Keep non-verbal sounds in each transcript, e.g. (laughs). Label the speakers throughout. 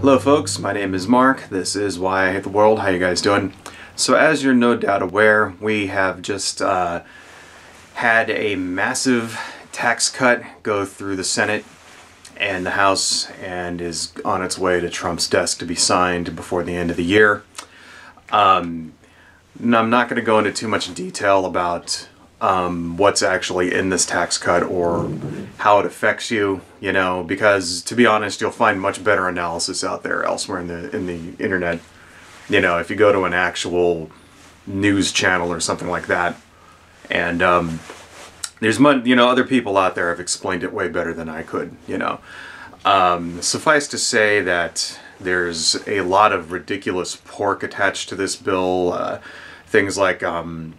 Speaker 1: Hello folks, my name is Mark. This is Why I Hate the World. How you guys doing? So as you're no doubt aware, we have just uh, had a massive tax cut go through the Senate and the House and is on its way to Trump's desk to be signed before the end of the year. Um, I'm not going to go into too much detail about um, what's actually in this tax cut or how it affects you, you know, because to be honest, you'll find much better analysis out there elsewhere in the in the internet. You know, if you go to an actual news channel or something like that, and um, there's you know other people out there have explained it way better than I could. You know, um, suffice to say that there's a lot of ridiculous pork attached to this bill. Uh, things like um,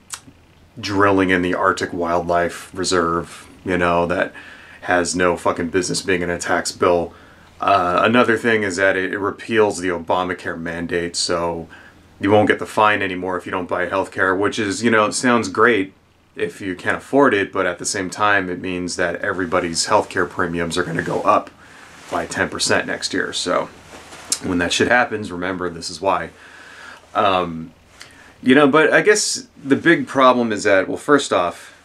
Speaker 1: drilling in the Arctic Wildlife Reserve, you know, that has no fucking business being in a tax bill. Uh, another thing is that it, it, repeals the Obamacare mandate, so you won't get the fine anymore if you don't buy health care, which is, you know, it sounds great if you can't afford it, but at the same time, it means that everybody's health care premiums are going to go up by 10% next year. So when that shit happens, remember this is why. Um, you know, but I guess the big problem is that, well, first off,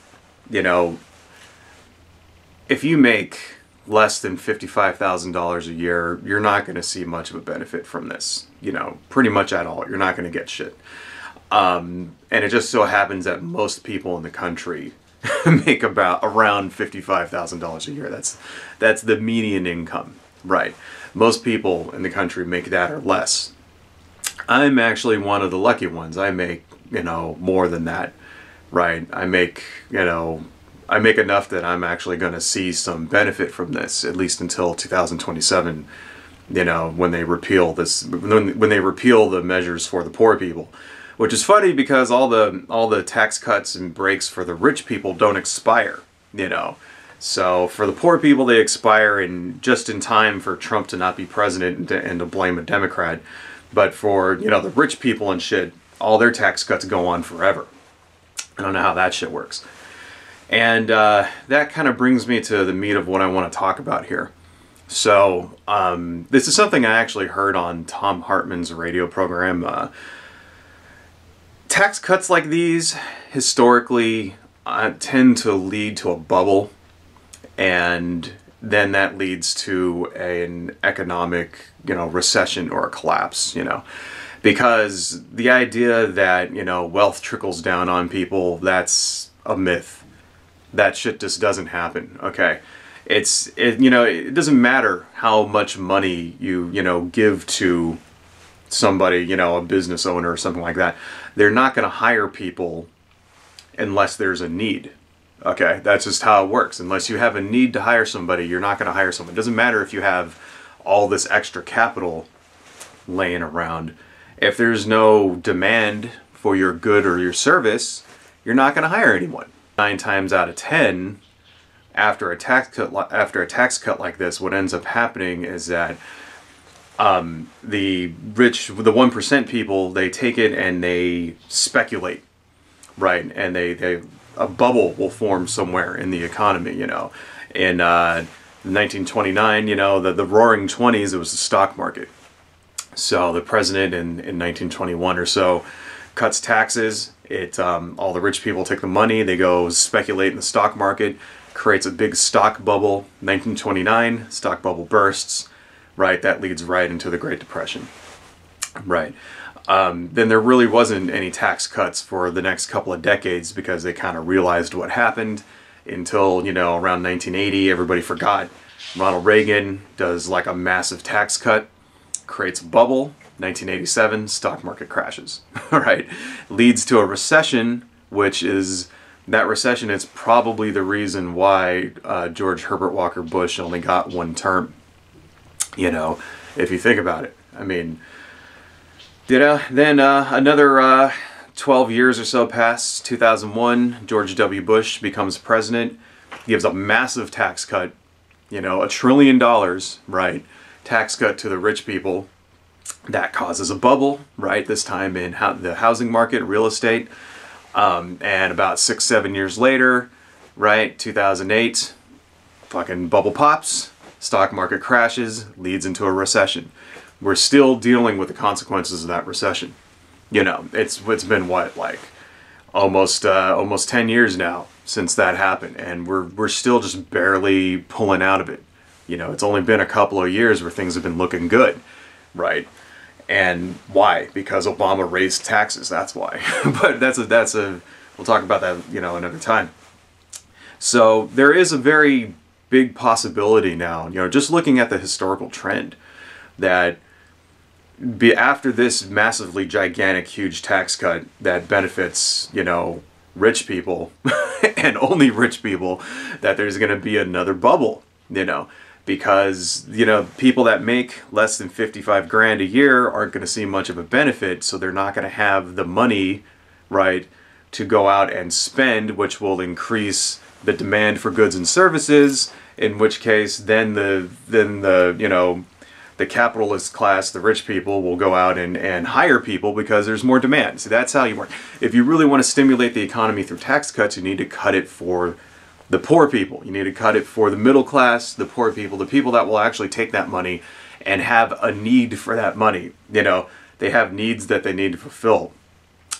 Speaker 1: you know, if you make less than $55,000 a year, you're not going to see much of a benefit from this, you know, pretty much at all. You're not going to get shit. Um, and it just so happens that most people in the country (laughs) make about around $55,000 a year. That's that's the median income, right? Most people in the country make that or less. I'm actually one of the lucky ones. I make, you know, more than that, right? I make, you know, I make enough that I'm actually going to see some benefit from this, at least until 2027, you know, when they repeal this, when, when they repeal the measures for the poor people. Which is funny because all the all the tax cuts and breaks for the rich people don't expire, you know. So for the poor people, they expire in just in time for Trump to not be president and to, and to blame a Democrat. But for, you know, the rich people and shit, all their tax cuts go on forever. I don't know how that shit works. And uh, that kind of brings me to the meat of what I want to talk about here. So, um, this is something I actually heard on Thom Hartmann's radio program. Uh, tax cuts like these historically uh, tend to lead to a bubble, and then that leads to an economic, you know, recession or a collapse, you know. Because the idea that, you know, wealth trickles down on people, that's a myth. That shit just doesn't happen, okay? It's, it, you know, it doesn't matter how much money you, you know, give to somebody, you know, a business owner or something like that. They're not going to hire people unless there's a need, Okay, that's just how it works. Unless you have a need to hire somebody, you're not going to hire someone. It doesn't matter if you have all this extra capital laying around. If there's no demand for your good or your service, you're not going to hire anyone. Nine times out of ten, after a tax cut after a tax cut like this, what ends up happening is that um, the rich, the one percent people, they take it and they speculate, right? And they they a bubble will form somewhere in the economy, you know. In uh, 1929, you know, the, the roaring 20s, it was the stock market. So the president in, in 1921 or so cuts taxes. It um, all the rich people take the money, they go speculate in the stock market, creates a big stock bubble. 1929, stock bubble bursts. Right, that leads right into the Great Depression. Right um, then there really wasn't any tax cuts for the next couple of decades because they kind of realized what happened until, you know, around 1980, everybody forgot. Ronald Reagan does like a massive tax cut, creates a bubble. 1987, stock market crashes. All (laughs) right, leads to a recession, which is that recession is probably the reason why uh, George Herbert Walker Bush only got one term. You know, if you think about it, I mean, you know, then uh, another uh, 12 years or so pass. 2001, George W. Bush becomes president, gives a massive tax cut, you know, a trillion dollars, right? Tax cut to the rich people. That causes a bubble, right? This time in ho the housing market, real estate. Um, and about six, seven years later, right, 2008, fucking bubble pops, stock market crashes, leads into a recession We're still dealing with the consequences of that recession. You know, it's it's been what like almost uh, almost 10 years now since that happened and we're we're still just barely pulling out of it. You know, it's only been a couple of years where things have been looking good, right? And why? Because Obama raised taxes. That's why. (laughs) but that's a that's a we'll talk about that, you know, another time. So there is a very big possibility now, you know, just looking at the historical trend that be after this massively gigantic huge tax cut that benefits, you know, rich people (laughs) and only rich people that there's going to be another bubble, you know, because, you know, people that make less than 55 grand a year aren't going to see much of a benefit, so they're not going to have the money, right, to go out and spend, which will increase the demand for goods and services, in which case then the then the, you know, the capitalist class, the rich people, will go out and, and hire people because there's more demand. So that's how you work. If you really want to stimulate the economy through tax cuts, you need to cut it for the poor people. You need to cut it for the middle class, the poor people, the people that will actually take that money and have a need for that money. You know, they have needs that they need to fulfill,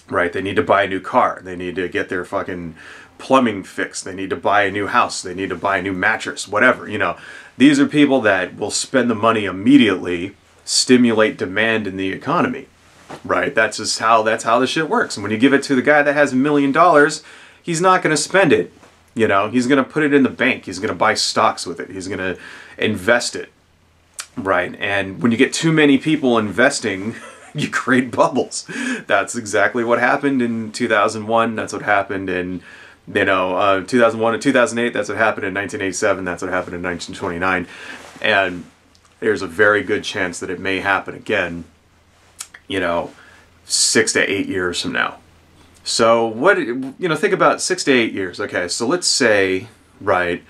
Speaker 1: right? They need to buy a new car. They need to get their fucking plumbing fixed. They need to buy a new house. They need to buy a new mattress, whatever, you know. These are people that will spend the money immediately, stimulate demand in the economy. Right? That's just how that's how the shit works. And when you give it to the guy that has a million dollars, he's not going to spend it. You know, he's going to put it in the bank. He's going to buy stocks with it. He's going to invest it. Right? And when you get too many people investing, (laughs) (laughs) you create bubbles. That's exactly what happened in 2001. That's what happened in you know, uh, 2001 and 2008, that's what happened in 1987, that's what happened in 1929. And there's a very good chance that it may happen again, you know, six to eight years from now. So, what, you know, think about six to eight years. Okay, so let's say, right,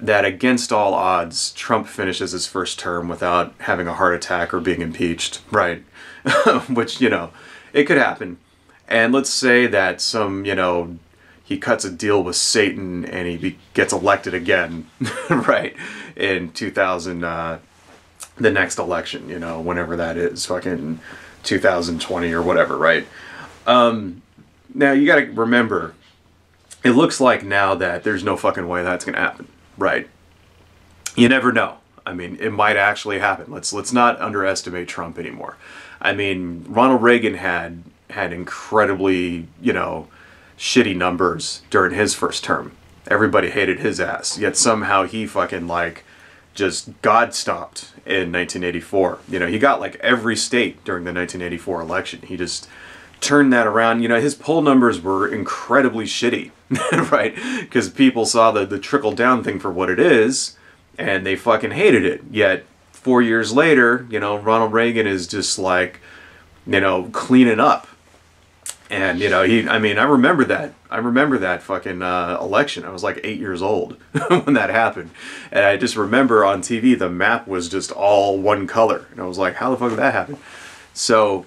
Speaker 1: that against all odds, Trump finishes his first term without having a heart attack or being impeached, right? (laughs) Which, you know, it could happen. And let's say that some, you know, he cuts a deal with Satan and he be, gets elected again, (laughs) right, in 2000, uh, the next election, you know, whenever that is, fucking 2020 or whatever, right? Um, now you got to remember, it looks like now that there's no fucking way that's gonna happen, right? You never know. I mean, it might actually happen. Let's let's not underestimate Trump anymore. I mean, Ronald Reagan had had incredibly, you know, shitty numbers during his first term. Everybody hated his ass, yet somehow he fucking like just God stopped in 1984. You know, he got like every state during the 1984 election. He just turned that around. You know, his poll numbers were incredibly shitty, (laughs) right? Because people saw the, the trickle down thing for what it is and they fucking hated it. Yet four years later, you know, Ronald Reagan is just like, you know, cleaning up and you know he i mean i remember that i remember that fucking uh, election i was like eight years old (laughs) when that happened and i just remember on tv the map was just all one color and i was like how the fuck did that happen so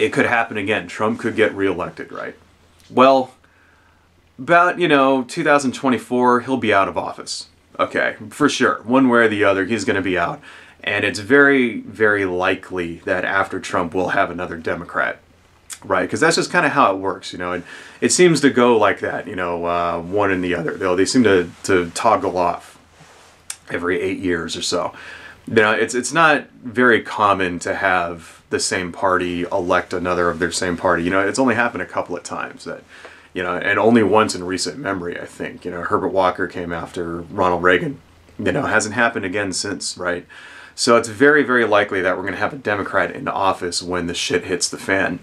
Speaker 1: it could happen again trump could get reelected right well about you know 2024 he'll be out of office okay for sure one way or the other he's going to be out and it's very very likely that after trump we'll have another democrat right? Because that's just kind of how it works, you know. And it seems to go like that, you know, uh, one and the other. Though they seem to to toggle off every eight years or so. You know, it's it's not very common to have the same party elect another of their same party. You know, it's only happened a couple of times that. You know, and only once in recent memory, I think. You know, Herbert Walker came after Ronald Reagan. You know, hasn't happened again since, right? So it's very, very likely that we're going to have a Democrat in office when the shit hits the fan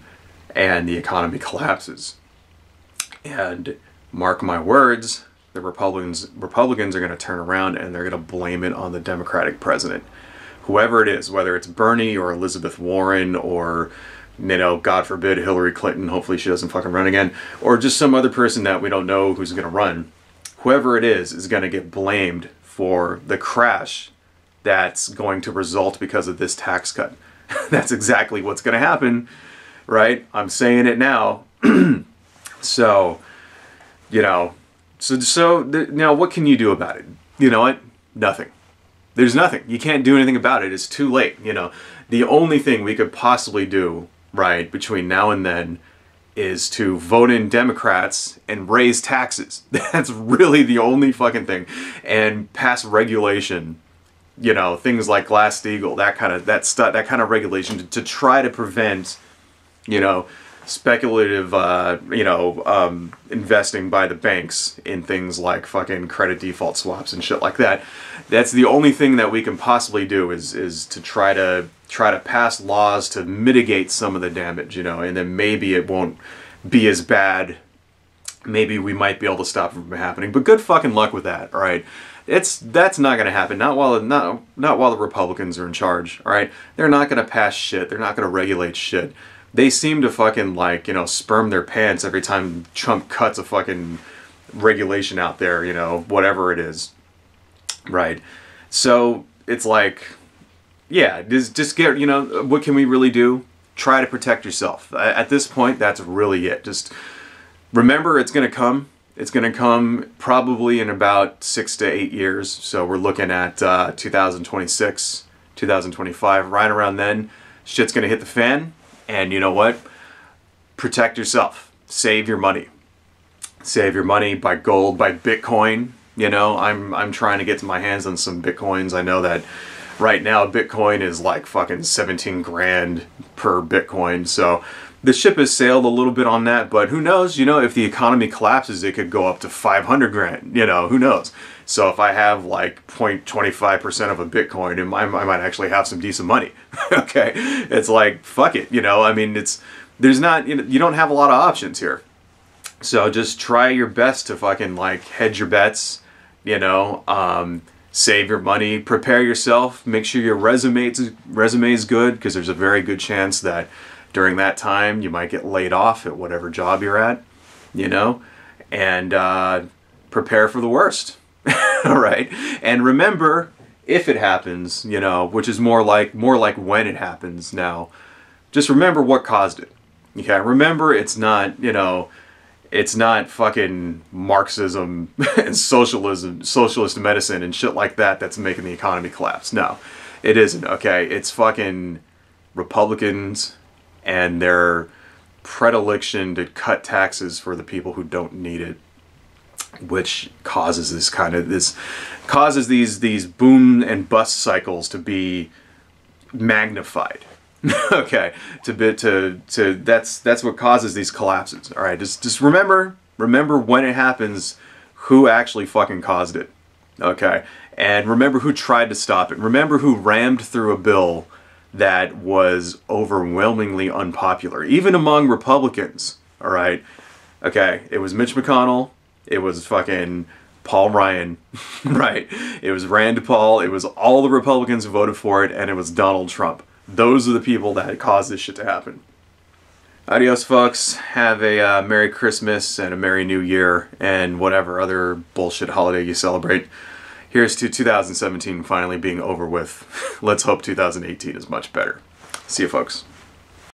Speaker 1: and the economy collapses. And mark my words, the Republicans Republicans are going to turn around and they're going to blame it on the Democratic president. Whoever it is, whether it's Bernie or Elizabeth Warren or you know, God forbid Hillary Clinton, hopefully she doesn't fucking run again, or just some other person that we don't know who's going to run. Whoever it is is going to get blamed for the crash that's going to result because of this tax cut. (laughs) that's exactly what's going to happen right? I'm saying it now. (clears throat) so, you know, so so now what can you do about it? You know what? Nothing. There's nothing. You can't do anything about it. It's too late. You know, the only thing we could possibly do, right, between now and then is to vote in Democrats and raise taxes. (laughs) That's really the only fucking thing. And pass regulation, you know, things like Glass-Steagall, that kind of that stuff, that kind of regulation to, to try to prevent, you know, speculative, uh, you know, um, investing by the banks in things like fucking credit default swaps and shit like that. That's the only thing that we can possibly do is is to try to try to pass laws to mitigate some of the damage, you know, and then maybe it won't be as bad. Maybe we might be able to stop it from happening. But good fucking luck with that, all right? It's that's not going to happen. Not while not not while the Republicans are in charge, all right? They're not going to pass shit. They're not going to regulate shit they seem to fucking like you know sperm their pants every time Trump cuts a fucking regulation out there, you know, whatever it is, right? So it's like, yeah, just just get you know what can we really do? Try to protect yourself. At this point, that's really it. Just remember, it's gonna come. It's gonna come probably in about six to eight years. So we're looking at uh, 2026, 2025, right around then. Shit's gonna hit the fan and you know what? Protect yourself. Save your money. Save your money, buy gold, buy Bitcoin. You know, I'm I'm trying to get to my hands on some Bitcoins. I know that right now Bitcoin is like fucking 17 grand per Bitcoin. So the ship has sailed a little bit on that, but who knows? You know, if the economy collapses, it could go up to 500 grand. You know, who knows? So if I have like 0.25% of a Bitcoin, I might actually have some decent money. (laughs) okay, it's like fuck it. You know, I mean, it's there's not you know you don't have a lot of options here. So just try your best to fucking like hedge your bets. You know, um, save your money, prepare yourself, make sure your resume resume is good because there's a very good chance that during that time you might get laid off at whatever job you're at, you know, and uh, prepare for the worst. (laughs) All right, and remember if it happens, you know, which is more like more like when it happens now. Just remember what caused it. Okay, remember it's not you know it's not fucking Marxism (laughs) and socialism, socialist medicine and shit like that that's making the economy collapse. No, it isn't. Okay, it's fucking Republicans and their predilection to cut taxes for the people who don't need it which causes this kind of this causes these these boom and bust cycles to be magnified. (laughs) Okay to bit to to that's that's what causes these collapses all right? Just just remember remember when it happens who actually fucking caused it okay? And remember who tried to stop it. Remember who rammed through a bill that was overwhelmingly unpopular, even among Republicans. All right. Okay. It was Mitch McConnell. It was fucking Paul Ryan. (laughs) right. It was Rand Paul. It was all the Republicans who voted for it, and it was Donald Trump. Those are the people that caused this shit to happen. Adios, folks. Have a uh, Merry Christmas and a Merry New Year and whatever other bullshit holiday you celebrate here's to 2017 finally being over with. (laughs) Let's hope 2018 is much better. See you folks.